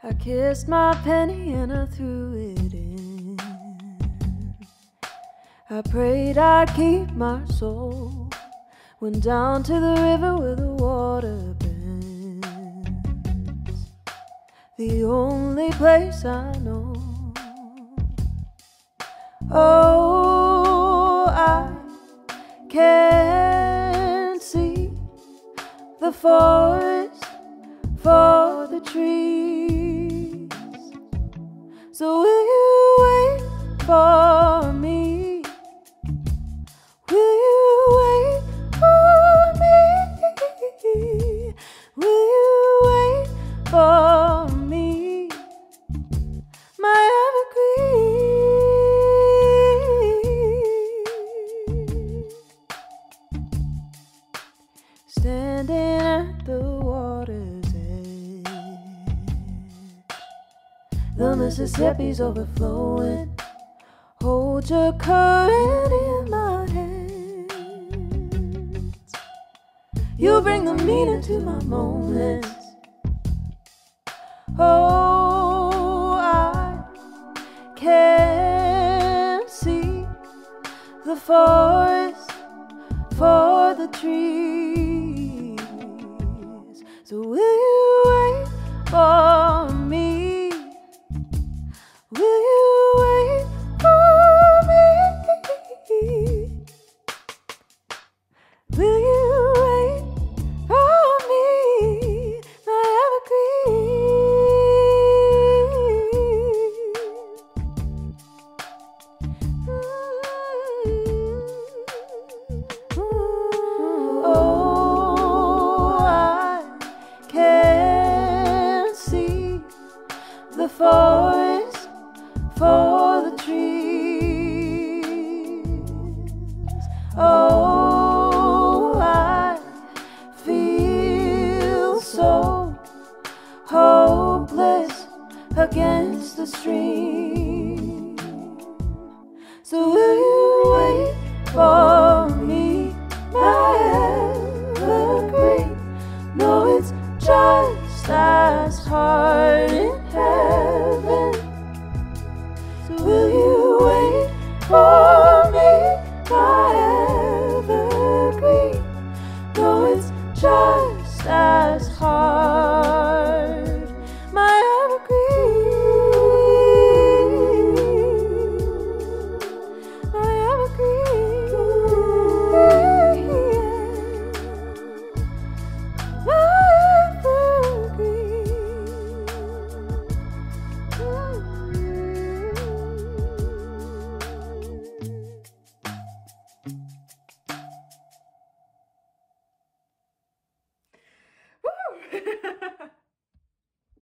I kissed my penny and I threw it in. I prayed I'd keep my soul. Went down to the river where the water bends. The only place I know. Oh, I can't see the forest for the trees. So will you wait for me? Will you wait for me? Will you wait for me? My evergreen. Standing at the The Mississippi's overflowing. Hold your current in my hands. You bring the meaning to my moments. Oh, I can see the forest for the trees. So will the forest for the trees. Oh, I feel so hopeless against the stream.